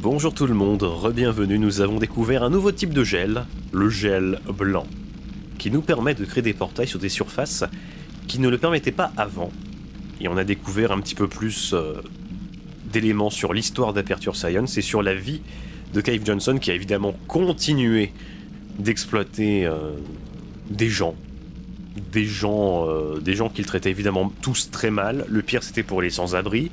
Bonjour tout le monde, re-bienvenue, nous avons découvert un nouveau type de gel, le gel blanc, qui nous permet de créer des portails sur des surfaces qui ne le permettaient pas avant. Et on a découvert un petit peu plus euh, d'éléments sur l'histoire d'Aperture Science et sur la vie de Cave Johnson qui a évidemment continué d'exploiter euh, des gens. Des gens, euh, des gens qu'il traitait évidemment tous très mal. Le pire c'était pour les sans-abri.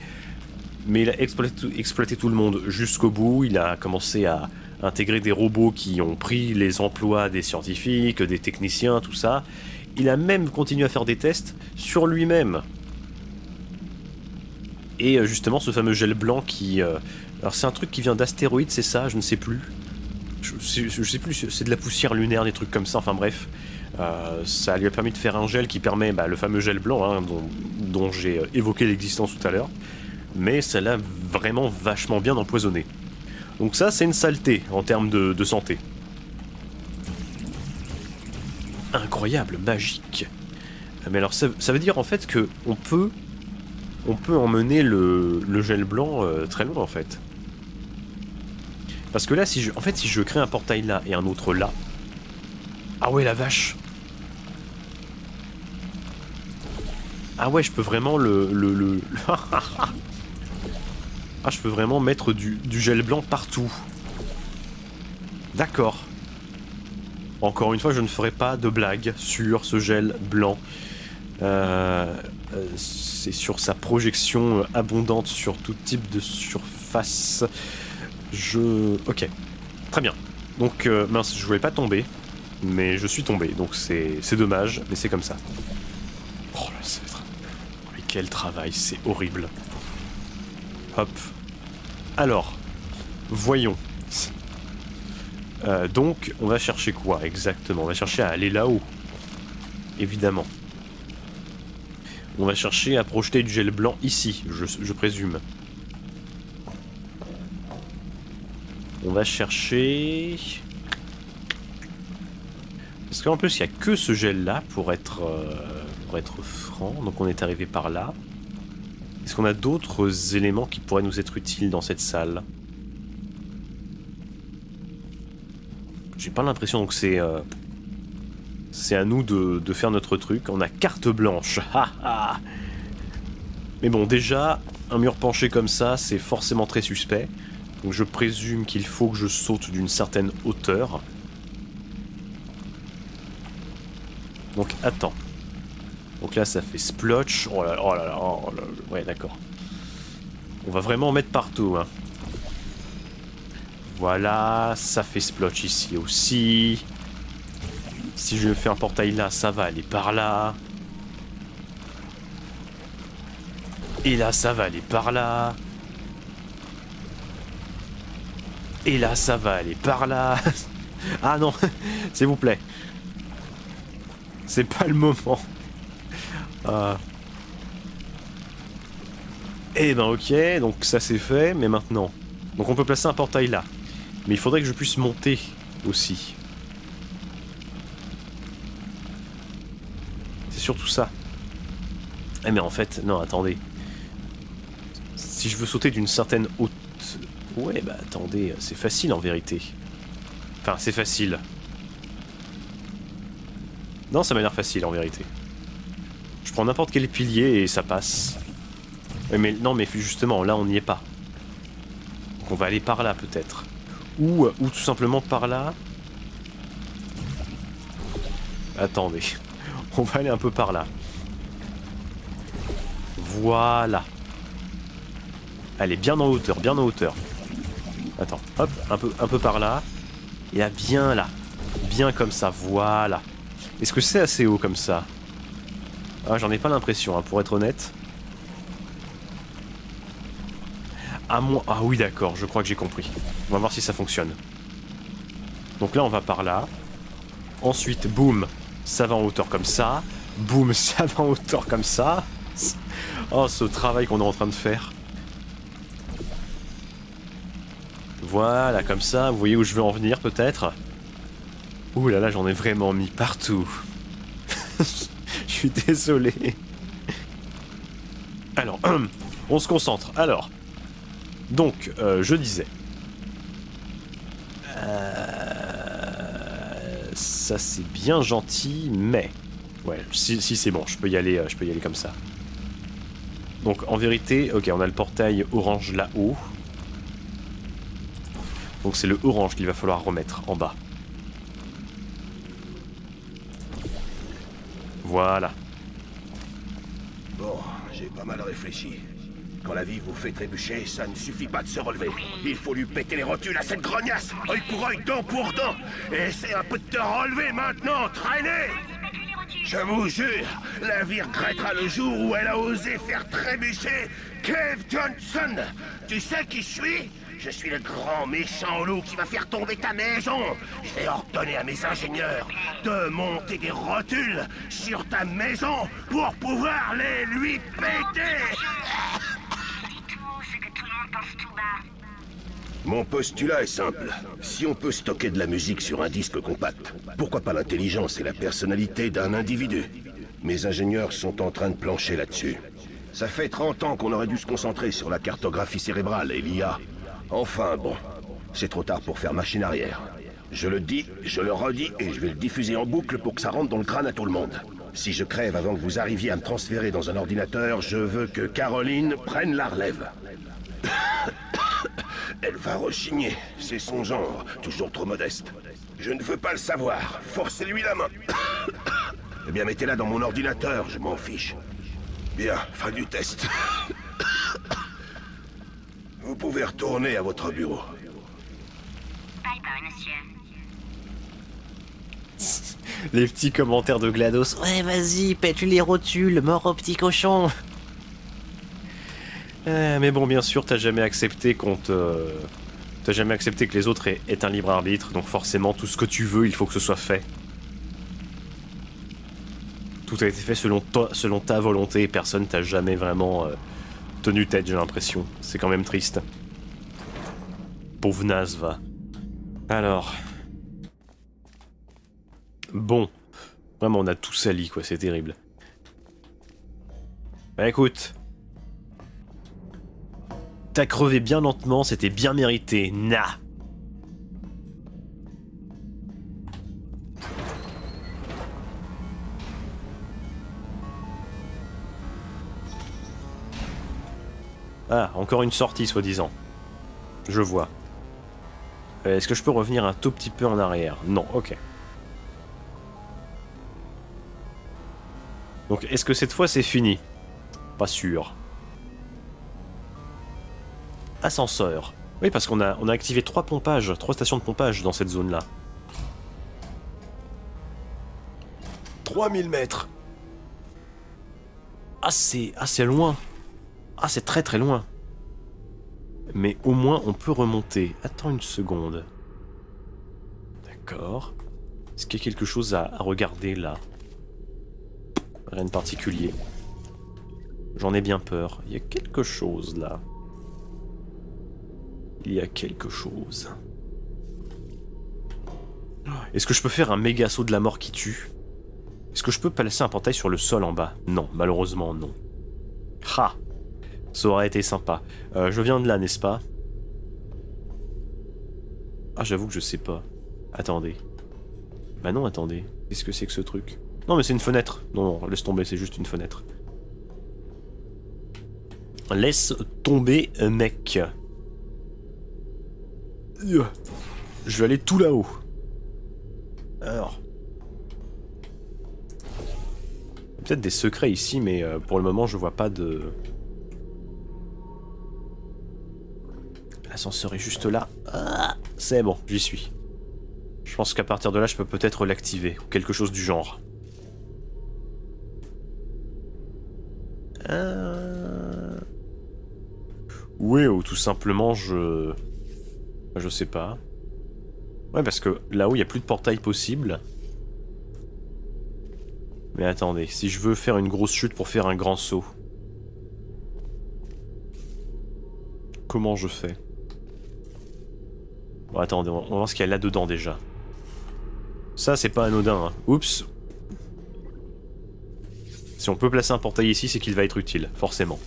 Mais il a exploité, tout le monde jusqu'au bout. Il a commencé à intégrer des robots qui ont pris les emplois des scientifiques, des techniciens, tout ça. Il a même continué à faire des tests sur lui-même. Et euh, justement, ce fameux gel blanc qui... euh, alors c'est un truc qui vient d'astéroïdes, c'est ça? Je ne sais plus. Je, je sais plus, c'est de la poussière lunaire, des trucs comme ça, enfin bref. Euh, ça lui a permis de faire un gel qui permet bah, le fameux gel blanc hein, dont, j'ai évoqué l'existence tout à l'heure. Mais ça l'a vraiment vachement bien empoisonné. Donc ça, c'est une saleté en termes de, santé. Incroyable, magique. Mais alors ça, ça veut dire en fait que on peut, on peut emmener le, le gel blanc euh, très loin en fait. Parce que là, si je, en fait, si je crée un portail là et un autre là, ah ouais la vache. Ah ouais, je peux vraiment le, le, le... ah, je peux vraiment mettre du, gel blanc partout. D'accord. Encore une fois, je ne ferai pas de blague sur ce gel blanc. Euh, euh, c'est sur sa projection abondante sur tout type de surface. Je... Ok. Très bien. Donc, euh, mince, je voulais pas tomber. Mais je suis tombé, donc c'est dommage, mais c'est comme ça. Oh là. Mais quel travail, c'est horrible. Hop. Alors, voyons. Euh, donc, on va chercher quoi exactement? On va chercher à aller là-haut. Évidemment. On va chercher à projeter du gel blanc ici, je, présume. On va chercher... Parce qu'en plus, il n'y a que ce gel-là pour être, euh, pour être franc. Donc on est arrivé par là. Est-ce qu'on a d'autres éléments qui pourraient nous être utiles dans cette salle? J'ai pas l'impression que c'est... euh, c'est à nous de, de faire notre truc. On a carte blanche. Mais bon, déjà, un mur penché comme ça, c'est forcément très suspect. Donc je présume qu'il faut que je saute d'une certaine hauteur. Donc attends. Donc là ça fait splotch. Oh oh là là, oh là là. Ouais d'accord. On va vraiment en mettre partout. Hein. Voilà, ça fait splotch ici aussi. Si je fais un portail là, ça va aller par là. Et là, ça va aller par là. Et là, ça va aller par là. ah non, s'il vous plaît. C'est pas le moment. Ah. Eh ben ok, donc ça c'est fait, mais maintenant. Donc on peut placer un portail là. Mais il faudrait que je puisse monter aussi. C'est surtout ça. Eh mais en fait, non, attendez. Si je veux sauter d'une certaine haute... Ouais, bah attendez, c'est facile en vérité. Enfin, c'est facile. Non, ça m'a l'air facile en vérité. Prends n'importe quel pilier et ça passe. Ouais, mais non, mais justement, là on n'y est pas. Donc on va aller par là peut-être. Ou, ou tout simplement par là. Attendez. On va aller un peu par là. Voilà. Allez, bien en hauteur, bien en hauteur. Attends, hop, un peu, un peu par là. Et là, bien là. Bien comme ça, voilà. Est-ce que c'est assez haut comme ça? Ah, j'en ai pas l'impression, hein, pour être honnête. Ah, moi... ah oui, d'accord, je crois que j'ai compris. On va voir si ça fonctionne. Donc là, on va par là. Ensuite, boum, ça va en hauteur comme ça. Boum, ça va en hauteur comme ça. Oh, ce travail qu'on est en train de faire. Voilà, comme ça, vous voyez où je veux en venir peut-être Ouh là là, j'en ai vraiment mis partout. je suis désolé. Alors, on se concentre. Alors, donc, euh, je disais, Euh, ça c'est bien gentil, mais... Ouais, si, c'est bon, je peux, y aller, euh, je peux y aller comme ça. Donc en vérité, ok, on a le portail orange là-haut. Donc c'est le orange qu'il va falloir remettre en bas. Voilà. Bon, j'ai pas mal réfléchi. Quand la vie vous fait trébucher, ça ne suffit pas de se relever. Il faut lui péter les rotules à cette grognasse, œil pour œil, dent pour dent. Et c'est un peu de te relever maintenant, traînez Je vous jure, la vie regrettera le jour où elle a osé faire trébucher Kev Johnson. Tu sais qui je suis? Je suis le grand méchant loup qui va faire tomber ta maison. Je vais ordonner à mes ingénieurs de monter des rotules sur ta maison pour pouvoir les lui péter. Mon postulat est simple. Si on peut stocker de la musique sur un disque compact, pourquoi pas l'intelligence et la personnalité d'un individu? Mes ingénieurs sont en train de plancher là-dessus. Ça fait 30 ans qu'on aurait dû se concentrer sur la cartographie cérébrale et l'IA. Enfin bon, c'est trop tard pour faire machine arrière. Je le dis, je le redis et je vais le diffuser en boucle pour que ça rentre dans le crâne à tout le monde. Si je crève avant que vous arriviez à me transférer dans un ordinateur, je veux que Caroline prenne la relève. Elle va rechigner, c'est son genre, toujours trop modeste. Je ne veux pas le savoir, forcez-lui la main. eh bien, mettez-la dans mon ordinateur, je m'en fiche. Bien, fin du test. Vous pouvez retourner à votre bureau. Bye bye, monsieur. Les petits commentaires de GLaDOS. Ouais, vas-y, pète les rotules, mort au petit cochon. Euh, mais bon, bien sûr, t'as jamais accepté qu'on te... T'as jamais accepté que les autres aient, aient un libre arbitre, donc forcément, tout ce que tu veux, il faut que ce soit fait. Tout a été fait selon, toi, selon ta volonté, personne t'a jamais vraiment... euh, tenu tête, j'ai l'impression. C'est quand même triste. Pauvre naze, va. Alors. Bon. Vraiment, on a tout sali, quoi, c'est terrible. Bah écoute. T'as crevé bien lentement, c'était bien mérité. Na. Ah, encore une sortie, soi-disant. Je vois. Euh, Est-ce que je peux revenir un tout petit peu en arrière? Non, ok. Donc, est-ce que cette fois c'est fini? Pas sûr. Ascenseur. Oui, parce qu'on a, on a activé trois pompages, trois stations de pompage dans cette zone-là. 3000 mètres ah, c'est loin ah, c'est très très loin. Mais au moins, on peut remonter. Attends une seconde. D'accord. Est-ce qu'il y a quelque chose à, regarder là? Rien de particulier. J'en ai bien peur. Il y a quelque chose là. Il y a quelque chose. Est-ce que je peux faire un méga saut de la mort qui tue? Est-ce que je peux placer un portail sur le sol en bas? Non, malheureusement non. Ha ça aurait été sympa. Euh, je viens de là, n'est-ce pas? Ah, j'avoue que je sais pas. Attendez. Bah non, attendez. Qu'est-ce que c'est que ce truc? Non, mais c'est une fenêtre. Non, non, laisse tomber, c'est juste une fenêtre. Laisse tomber, mec. Je vais aller tout là-haut. Alors. Peut-être des secrets ici, mais euh, pour le moment, je vois pas de... L'ascenseur est juste là. Ah, c'est bon, j'y suis. Je pense qu'à partir de là, je peux peut-être l'activer, ou quelque chose du genre. Euh... Ou tout simplement, je... Je sais pas. Ouais, parce que là-haut, il n'y a plus de portail possible. Mais attendez, si je veux faire une grosse chute pour faire un grand saut... Comment je fais? Bon, attendez, on va voir ce qu'il y a là-dedans déjà. Ça, c'est pas anodin. Hein. Oups. Si on peut placer un portail ici, c'est qu'il va être utile, forcément.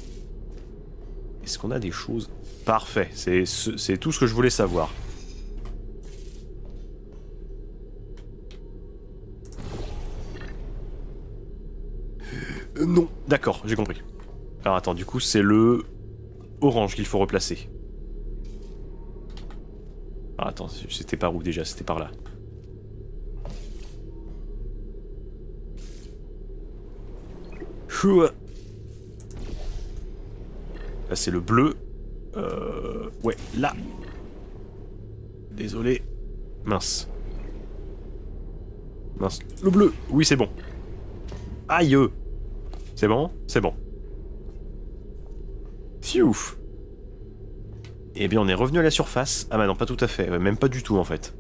Est-ce qu'on a des choses? Parfait, c'est tout ce que je voulais savoir. Euh, non, d'accord, j'ai compris. Alors attends, du coup, c'est le orange qu'il faut replacer. Ah, attends, c'était par où déjà? C'était par là. Là, c'est le bleu. Euh... Ouais, là. Désolé. Mince. Mince. Le bleu Oui, c'est bon. Aïe C'est bon? C'est bon. Fiouf Eh bien, on est revenu à la surface. Ah bah non, pas tout à fait. Même pas du tout, en fait.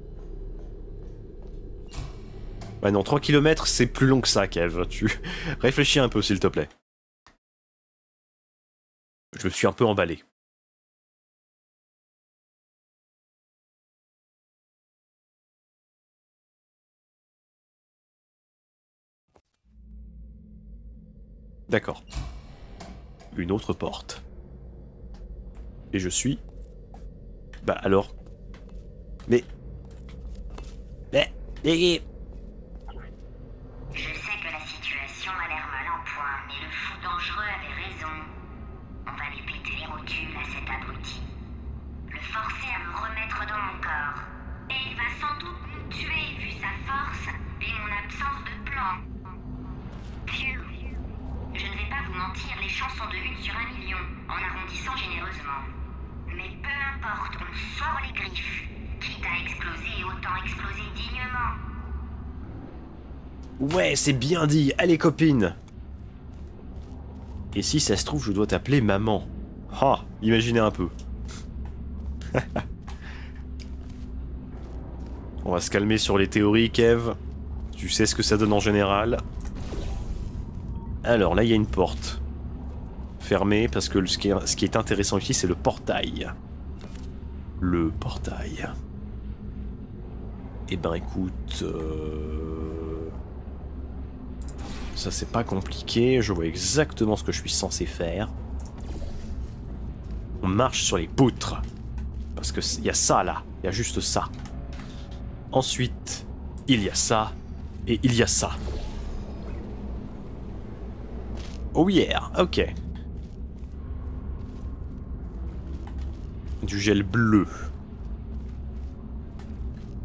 Bah non, 3 km, c'est plus long que ça, Kev. Tu réfléchis un peu, s'il te plaît. Je me suis un peu emballé. D'accord. Une autre porte. Et je suis... Bah alors... Mais... Mais... Mais... Je sais que la situation a l'air mal en point, mais le fou dangereux avait raison. On va lui péter les rotules à cet abruti. Le forcer à me remettre dans mon corps. Et il va sans doute nous tuer vu sa force et mon absence de plan. Phew. Je ne vais pas vous mentir, les chances sont de une sur un million, en arrondissant généreusement. On sort les griffes. Autant exploser dignement. Ouais, c'est bien dit. Allez, copine. Et si ça se trouve, je dois t'appeler maman. Ah, imaginez un peu. On va se calmer sur les théories, Kev. Tu sais ce que ça donne en général. Alors, là, il y a une porte. Fermée, parce que ce qui est intéressant ici, c'est le portail. Le portail. Eh ben, écoute... euh, Ça, c'est pas compliqué. Je vois exactement ce que je suis censé faire. On marche sur les poutres. Parce que il y a ça, là. Il y a juste ça. Ensuite, il y a ça. Et il y a ça. Oh yeah, ok. Du gel bleu.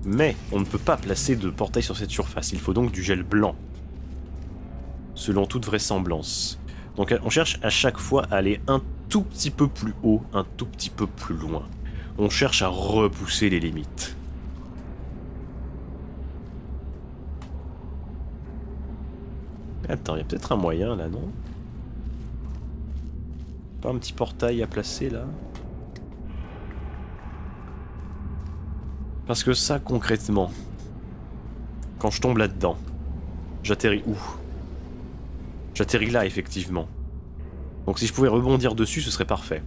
Mais on ne peut pas placer de portail sur cette surface, il faut donc du gel blanc. Selon toute vraisemblance. Donc on cherche à chaque fois à aller un tout petit peu plus haut, un tout petit peu plus loin. On cherche à repousser les limites. Attends, il y a peut-être un moyen là, non? Pas un petit portail à placer là? Parce que ça, concrètement, quand je tombe là-dedans, j'atterris où? J'atterris là, effectivement. Donc si je pouvais rebondir dessus, ce serait parfait.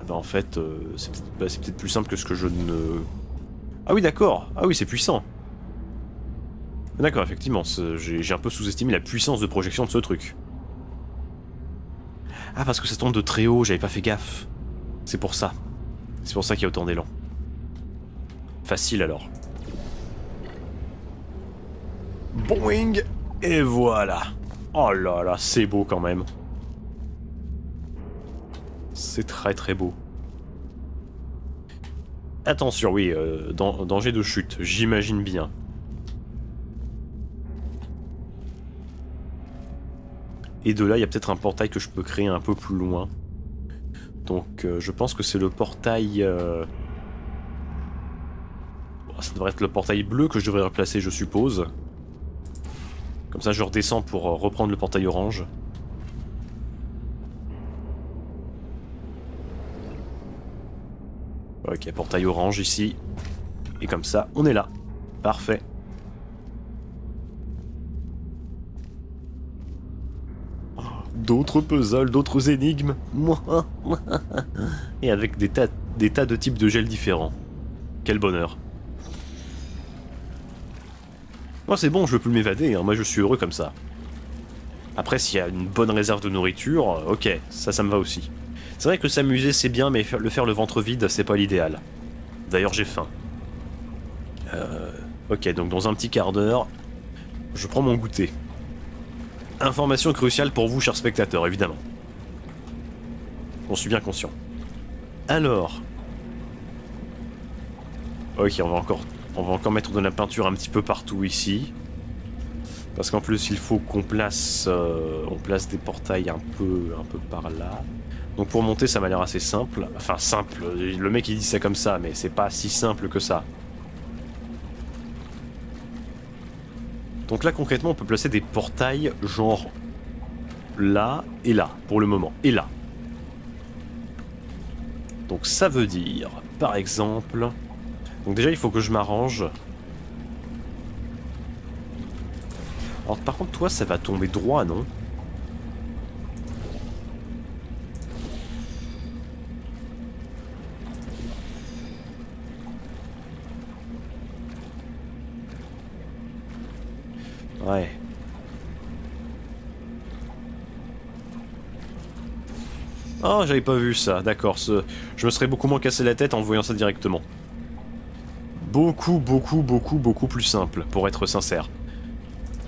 Ah bah en fait, euh, c'est peut-être bah, c'est peut-être plus simple que ce que je ne... Ah oui, d'accord. Ah oui, c'est puissant. D'accord, effectivement, j'ai un peu sous-estimé la puissance de projection de ce truc. Ah, parce que ça tombe de très haut, j'avais pas fait gaffe. C'est pour ça. C'est pour ça qu'il y a autant d'élan. Facile alors. Boing Et voilà. Oh là là, c'est beau quand même. C'est très très beau. Attention, oui, euh, dan- danger de chute, j'imagine bien. Et de là, il y a peut-être un portail que je peux créer un peu plus loin. Donc, euh, je pense que c'est le portail... euh, bon, Ça devrait être le portail bleu que je devrais replacer, je suppose. Comme ça, je redescends pour euh, reprendre le portail orange. Ok, portail orange ici. Et comme ça, on est là. Parfait. D'autres puzzles, d'autres énigmes. Et avec des tas, de types de gel différents. Quel bonheur. Moi c'est bon, je veux plus m'évader, hein. moi je suis heureux comme ça. Après s'il y a une bonne réserve de nourriture, ok, ça ça me va aussi. C'est vrai que s'amuser c'est bien, mais le faire le ventre vide c'est pas l'idéal. D'ailleurs j'ai faim. Euh, Ok, donc dans un petit quart d'heure, je prends mon goûter. Information cruciale pour vous, chers spectateurs, évidemment. On suis bien conscient. Alors. Ok, on va encore, on va encore mettre de la peinture un petit peu partout ici. Parce qu'en plus, il faut qu'on place, euh, on place des portails un peu, un peu par là. Donc pour monter, ça m'a l'air assez simple. Enfin, simple. Le mec, il dit ça comme ça, mais c'est pas si simple que ça. Donc là, concrètement, on peut placer des portails genre là et là, pour le moment. Et là. Donc ça veut dire, par exemple... Donc déjà, il faut que je m'arrange. Alors par contre, toi, ça va tomber droit, non? Ouais. Oh, j'avais pas vu ça, d'accord. Je me serais beaucoup moins cassé la tête en voyant ça directement. Beaucoup, beaucoup, beaucoup, beaucoup plus simple, pour être sincère.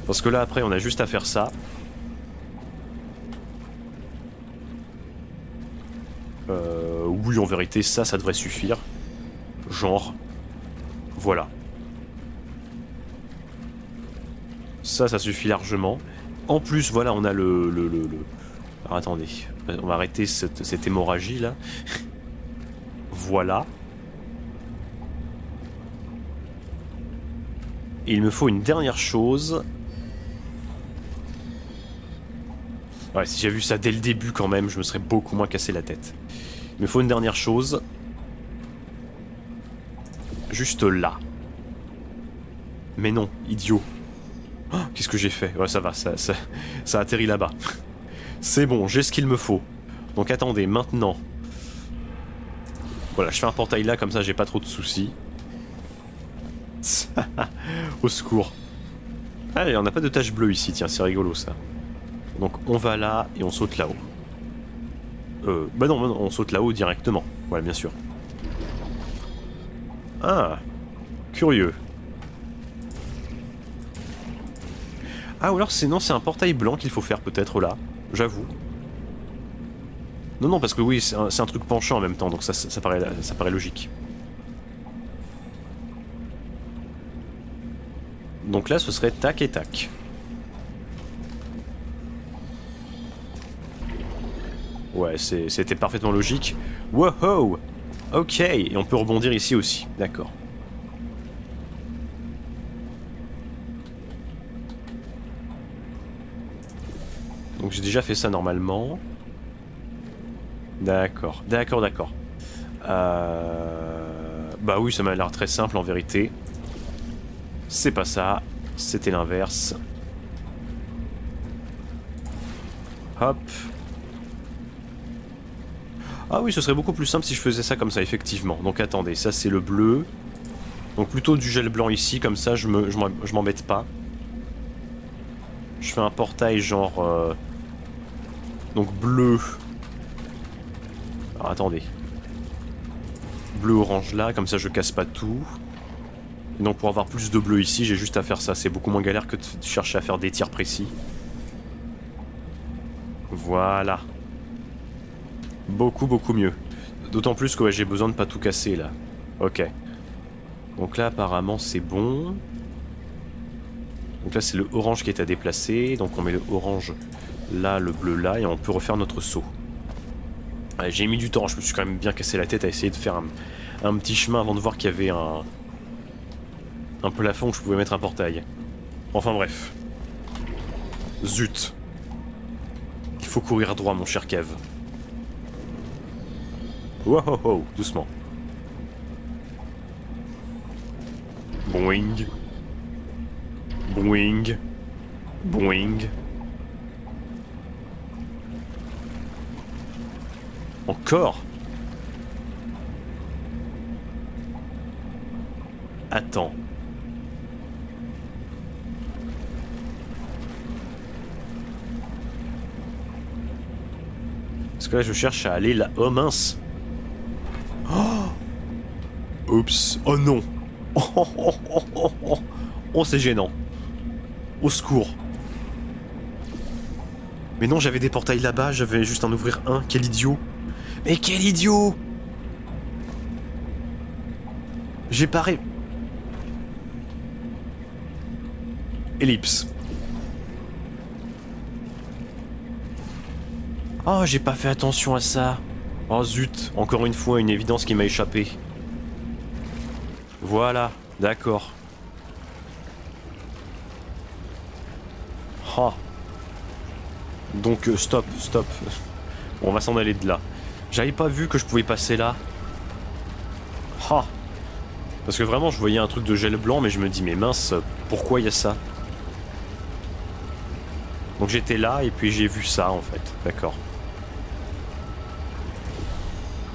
Parce que là, après, on a juste à faire ça. Euh, oui, en vérité, ça, ça devrait suffire. Genre. Voilà. Ça, ça suffit largement. En plus, voilà, on a le... le, le, Alors, attendez, on va arrêter cette, cette hémorragie là. voilà. Et il me faut une dernière chose. Ouais, si j'avais vu ça dès le début quand même, je me serais beaucoup moins cassé la tête. Il me faut une dernière chose. Juste là. Mais non, idiot. Oh, Qu'est-ce que j'ai fait Ouais, ça va, ça, ça, ça atterrit là-bas. C'est bon, j'ai ce qu'il me faut. Donc attendez, maintenant... Voilà, je fais un portail là, comme ça j'ai pas trop de soucis. Au secours. Ah, on n'a pas de tache bleue ici, tiens, c'est rigolo ça. Donc on va là et on saute là-haut. Euh, bah non, on saute là-haut directement. Ouais, bien sûr. Ah, curieux. Ah, ou alors c'est c'est un portail blanc qu'il faut faire peut-être là. J'avoue. Non, non, parce que oui, c'est un, truc penchant en même temps, donc ça, ça paraît logique. Donc là, ce serait tac et tac. Ouais, c'était parfaitement logique. Wow Ok, et on peut rebondir ici aussi, d'accord. Donc j'ai déjà fait ça normalement. D'accord, d'accord, d'accord. Euh... Bah oui, ça m'a l'air très simple en vérité. C'est pas ça, c'était l'inverse. Hop. Ah oui, ce serait beaucoup plus simple si je faisais ça comme ça, effectivement. Donc attendez, ça c'est le bleu. Donc plutôt du gel blanc ici, comme ça je me, je m'embête pas. Je fais un portail genre... Euh... Donc bleu. Alors attendez. Bleu-orange là, comme ça je casse pas tout. Et donc pour avoir plus de bleu ici, j'ai juste à faire ça. C'est beaucoup moins galère que de chercher à faire des tirs précis. Voilà. Beaucoup, beaucoup mieux. D'autant plus que ouais, j'ai besoin de pas tout casser là. Ok. Donc là apparemment c'est bon. Donc là c'est le orange qui est à déplacer. Donc on met le orange là, le bleu là, et on peut refaire notre saut. J'ai mis du temps, je me suis quand même bien cassé la tête à essayer de faire un, petit chemin avant de voir qu'il y avait un, un plafond où je pouvais mettre un portail. Enfin bref. Zut. Il faut courir droit, mon cher Kev. Wow, oh, doucement. Boing. Boing. Boing. Encore Attends. Parce que là je cherche à aller là... Oh mince Oh Oups Oh non Oh, oh, oh, oh, oh, c'est gênant. Au secours. Mais non, j'avais des portails là-bas, j'avais juste en ouvrir un. Quel idiot. Mais quel idiot J'ai paré... Ellipse. Oh, j'ai pas fait attention à ça. Oh zut, encore une fois une évidence qui m'a échappé. Voilà, d'accord. Oh. Donc euh, stop, stop. on va s'en aller de là. J'avais pas vu que je pouvais passer là. Oh. Parce que vraiment je voyais un truc de gel blanc mais je me dis mais mince, pourquoi il y a ça? Donc j'étais là et puis j'ai vu ça en fait, d'accord.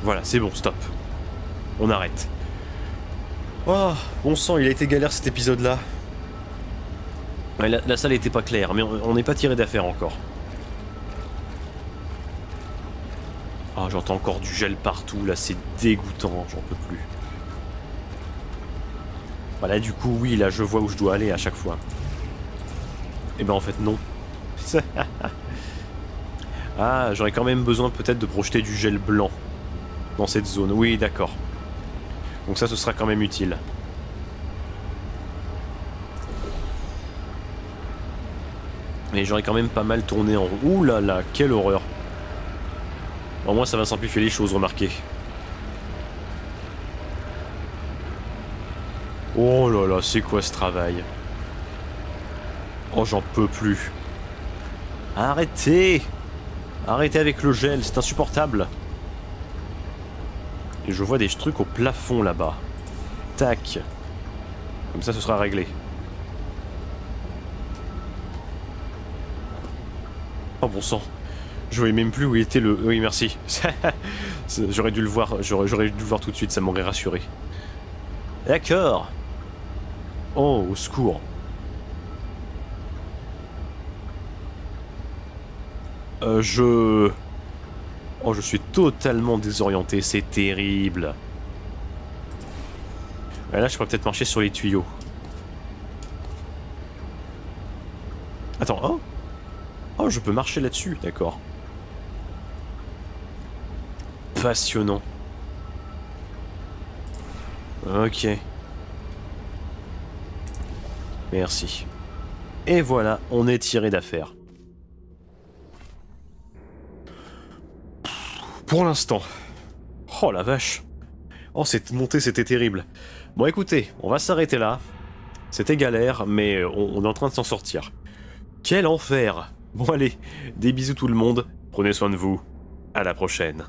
Voilà, c'est bon, stop. On arrête. Oh, bon sang, il a été galère cet épisode-là. La, salle était pas claire, mais on n'est pas tiré d'affaire encore. Ah, j'entends encore du gel partout, là, c'est dégoûtant, j'en peux plus. Voilà, du coup, oui, là, je vois où je dois aller à chaque fois. Et eh ben, en fait, non. ah, j'aurais quand même besoin peut-être de projeter du gel blanc dans cette zone. Oui, d'accord. Donc ça, ce sera quand même utile. Mais j'aurais quand même pas mal tourné en... Ouh là là, quelle horreur. Au moins, ça va simplifier les choses, remarquez. Oh là là, c'est quoi ce travail? Oh, j'en peux plus. Arrêtez Arrêtez avec le gel, c'est insupportable. Et je vois des trucs au plafond là-bas. Tac. Comme ça, ce sera réglé. Oh bon sang. Je voyais même plus où était le... Oui, merci. j'aurais dû le voir, j'aurais dû le voir tout de suite, ça m'aurait rassuré. D'accord. Oh, au secours. Euh, je... Oh, je suis totalement désorienté, c'est terrible. là, je pourrais peut-être marcher sur les tuyaux. Attends, oh Oh, je peux marcher là-dessus, d'accord. Passionnant. Ok. Merci. Et voilà, on est tiré d'affaire. Pour l'instant. Oh la vache. Oh, cette montée, c'était terrible. Bon, écoutez, on va s'arrêter là. C'était galère, mais on, est en train de s'en sortir. Quel enfer Bon allez, des bisous tout le monde, prenez soin de vous, à la prochaine.